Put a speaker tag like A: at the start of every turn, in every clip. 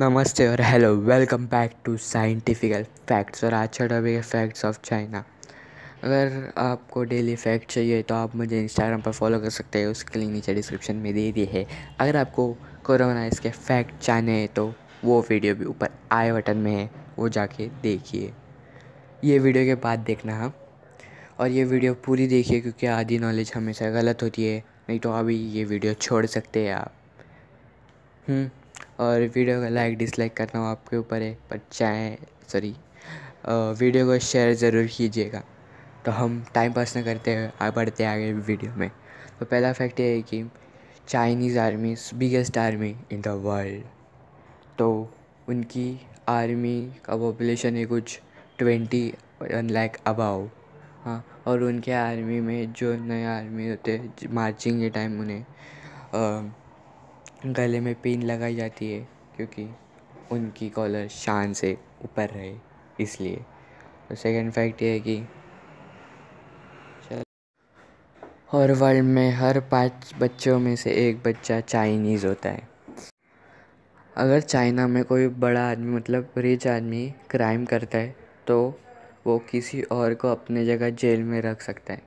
A: नमस्ते और hello welcome back to scientifical facts और आज टॉपिक है फैक्ट्स ऑफ़ चाइना। अगर आपको डेली फैक्ट चाहिए तो आप मुझे इंस्टाग्राम पर फॉलो कर सकते हैं उसके लिंक नीचे डिस्क्रिप्शन में दे दिए है। अगर आपको कोरोना इसके फैक्ट चाहने हैं तो वो वीडियो भी ऊपर आई बटन में है वो जाके देखिए। ये वीडियो के बाद देखना हाँ और ये वीडियो पूरी देखिए क्योंकि आधी नॉलेज हमेशा गलत होती है नहीं तो अभी ये वीडियो छोड़ सकते हैं आप। हम्म, और वीडियो का लाइक डिसलाइक करना आपके ऊपर है, पर चाहे सॉरी वीडियो को शेयर ज़रूर कीजिएगा। तो हम टाइम पास ना करते हुए बढ़ते आगे वीडियो में। तो पहला फैक्ट ये है कि Chinese army biggest army in the world तो उनकी आर्मी का पॉपुलेशन है कुछ ट्वेंटी लाख अबाव हाँ और उनके आर्मी में जो नए आर्मी होते मार्चिंग के टाइम उन्हें गले में पिन लगाई जाती है क्योंकि उनकी कॉलर शान से ऊपर रहे, इसलिए। तो सेकंड फैक्ट ये है कि और वर्ल्ड में हर पाँच बच्चों में से एक बच्चा चाइनीज़ होता है। अगर चाइना में कोई बड़ा आदमी मतलब रिच आदमी क्राइम करता है तो वो किसी और को अपने जगह जेल में रख सकता है।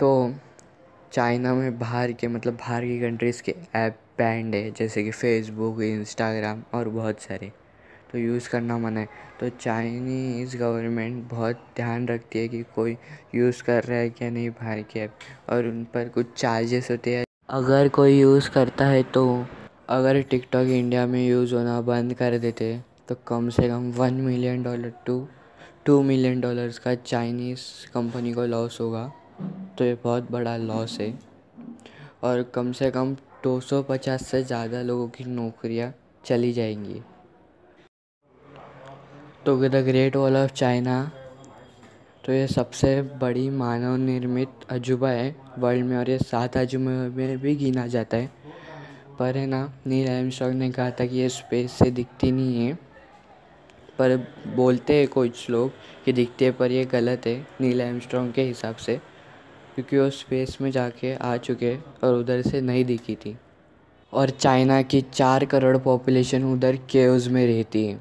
A: तो चाइना में बाहर के मतलब बाहर की कंट्रीज़ के ऐप बैंड है, जैसे कि फ़ेसबुक इंस्टाग्राम और बहुत सारे। तो यूज़ करना मना है। तो चाइनीज़ गवर्नमेंट बहुत ध्यान रखती है कि कोई यूज़ कर रहा है क्या नहीं बाहर के ऐप और उन पर कुछ चार्जेस होते हैं। अगर कोई यूज़ करता है तो अगर टिकटॉक इंडिया में यूज़ होना बंद कर देते तो कम से कम one million dollar to two million dollars का चाइनीज़ कंपनी को लॉस होगा। तो ये बहुत बड़ा लॉस है। और कम से कम 250 से ज़्यादा लोगों की नौकरियाँ चली जाएँगी। तो the great wall of China तो ये सबसे बड़ी मानव निर्मित अजूबा है वर्ल्ड में और ये सात अजूबे में भी गिना जाता है। पर है ना नील एमस्ट्रॉन्ग ने कहा था कि ये स्पेस से दिखती नहीं है। पर बोलते हैं कुछ लोग कि दिखते है पर ये गलत है नील एमस्ट्रॉन्ग के हिसाब से। क्योंकि वो स्पेस में जाके आ चुके और उधर से नहीं दिखी थी। और चाइना की चार करोड़ पॉपुलेशन उधर केव्स में रहती है।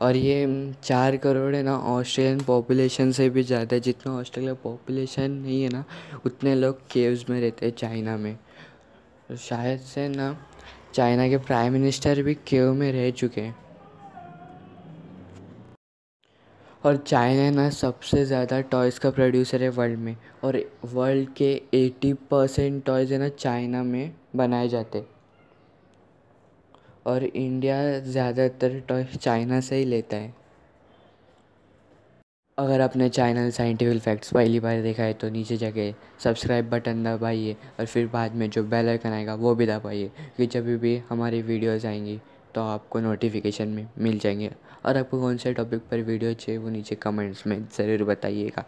A: और ये चार करोड़ है ना ऑस्ट्रेलियन पॉपुलेशन से भी ज़्यादा है जितना ऑस्ट्रेलिया पॉपुलेशन नहीं है ना, उतने लोग केव्स में रहते हैं चाइना में। शायद से ना, चाइना के प्राइम मिनिस्टर भी केव में रह चुके हैं। और चाइना ना सबसे ज़्यादा टॉयज़ का प्रोड्यूसर है वर्ल्ड में और वर्ल्ड के एटी परसेंट टॉयज़ है ना चाइना में बनाए जाते और इंडिया ज़्यादातर टॉयज़ चाइना से ही लेता है। अगर आपने चैनल साइंटिफिक फैक्ट्स पहली बार देखा है तो नीचे जाके सब्सक्राइब बटन दबाइए और फिर बाद में जो बेल आइकन आएगा वो भी दबाइए क्योंकि जब भी हमारी वीडियोज़ आएँगी। तो आपको नोटिफिकेशन में मिल जाएँगे। और आपको कौन से टॉपिक पर वीडियो चाहिए, वो नीचे कमेंट्स में ज़रूर बताइएगा।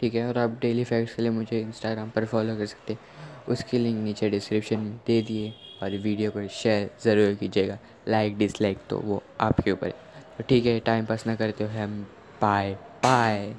A: ठीक है? और आप डेली फैक्ट्स के लिए मुझे इंस्टाग्राम पर फॉलो कर सकते उसकी लिंक नीचे डिस्क्रिप्शन में दे दिए और वीडियो को शेयर ज़रूर कीजिएगा। लाइक डिसलाइक तो वो आपके ऊपर है। तो ठीक है टाइम पास ना करते हो हम बाय बाय